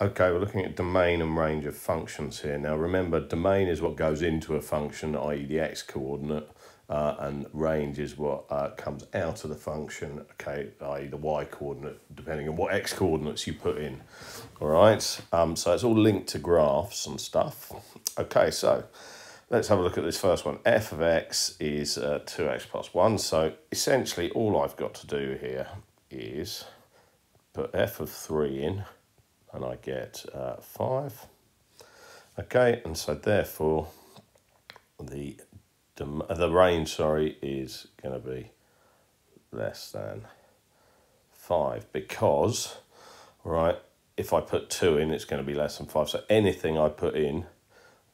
Okay, we're looking at domain and range of functions here. Now remember, domain is what goes into a function, i.e. the x-coordinate, uh, and range is what uh, comes out of the function, okay, i.e. the y-coordinate, depending on what x-coordinates you put in. All right, um, so it's all linked to graphs and stuff. Okay, so let's have a look at this first one. f of x is uh, 2x plus 1, so essentially all I've got to do here is put f of 3 in, and I get uh, 5. Okay, and so therefore the the range, sorry, is going to be less than 5 because, right, if I put 2 in, it's going to be less than 5. So anything I put in,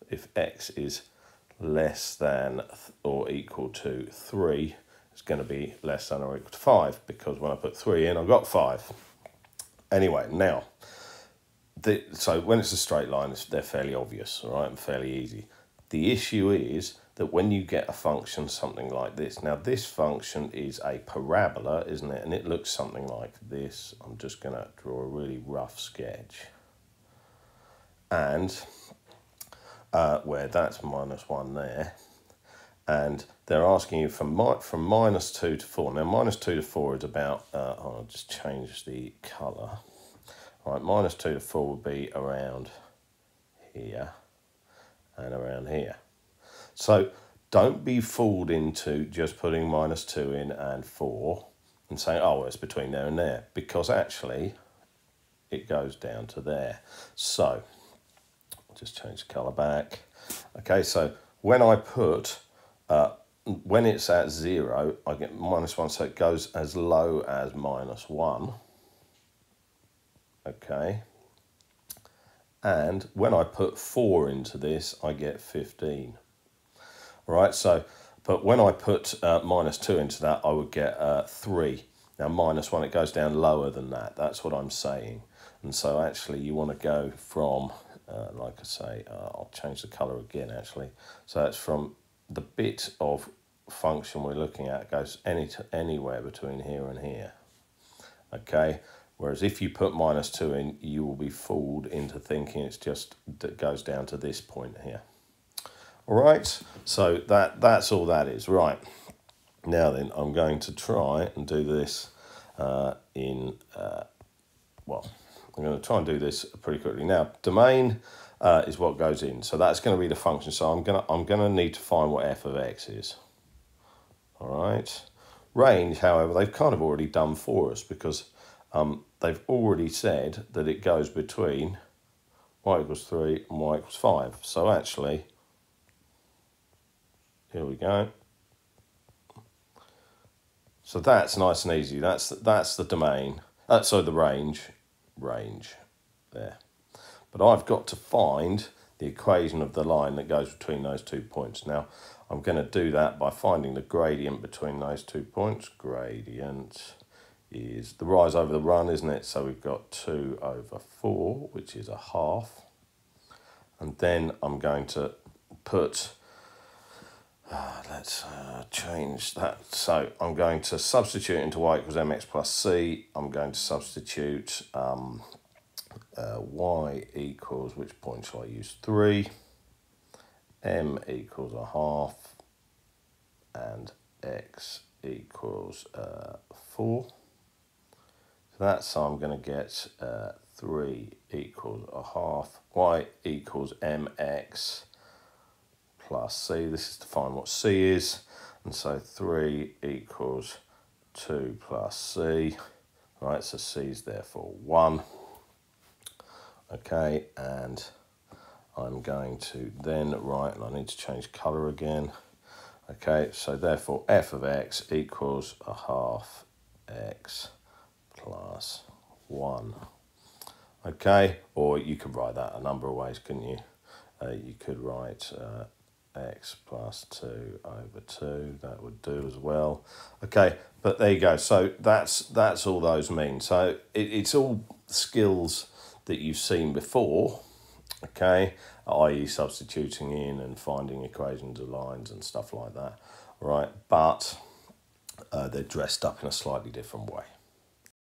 if x is less than or equal to 3, it's going to be less than or equal to 5 because when I put 3 in, I've got 5. Anyway, now, the, so when it's a straight line, they're fairly obvious, right, and fairly easy. The issue is that when you get a function something like this, now this function is a parabola, isn't it? And it looks something like this. I'm just going to draw a really rough sketch. And uh, where that's minus 1 there. And they're asking you from, mi from minus 2 to 4. Now, minus 2 to 4 is about, uh, I'll just change the colour. Right, minus 2 to 4 would be around here and around here. So don't be fooled into just putting minus 2 in and 4 and saying, oh, it's between there and there, because actually it goes down to there. So just change the colour back. Okay, so when I put, uh, when it's at 0, I get minus 1, so it goes as low as minus 1 okay? And when I put 4 into this, I get 15. Right, so, but when I put uh, minus 2 into that, I would get uh, 3. Now, minus 1, it goes down lower than that. That's what I'm saying. And so, actually, you want to go from, uh, like I say, uh, I'll change the colour again, actually. So, that's from the bit of function we're looking at goes any anywhere between here and here. Okay, Whereas if you put minus 2 in, you will be fooled into thinking it's just that goes down to this point here. All right, so that, that's all that is. Right, now then, I'm going to try and do this uh, in, uh, well, I'm going to try and do this pretty quickly. Now, domain uh, is what goes in, so that's going to be the function. So I'm going to, I'm going to need to find what f of x is. All right, range, however, they've kind of already done for us because um, they've already said that it goes between y equals 3 and y equals 5. So actually, here we go. So that's nice and easy. That's that's the domain. Uh, so the range, range, there. But I've got to find the equation of the line that goes between those two points. Now, I'm going to do that by finding the gradient between those two points. Gradient is the rise over the run, isn't it? So we've got 2 over 4, which is a half. And then I'm going to put, uh, let's uh, change that. So I'm going to substitute into y equals mx plus c. I'm going to substitute um, uh, y equals, which point shall I use? 3. m equals a half. And x equals uh, 4. So that's how I'm going to get uh, 3 equals a half, y equals mx plus c. This is to find what c is. And so 3 equals 2 plus c. Right, so c is therefore 1. Okay, and I'm going to then write, and I need to change colour again. Okay, so therefore f of x equals a half x plus 1. Okay, or you could write that a number of ways, couldn't you? Uh, you could write uh, x plus 2 over 2, that would do as well. Okay, but there you go. So that's that's all those mean. So it, it's all skills that you've seen before, okay, i.e. substituting in and finding equations of lines and stuff like that, right? But uh, they're dressed up in a slightly different way.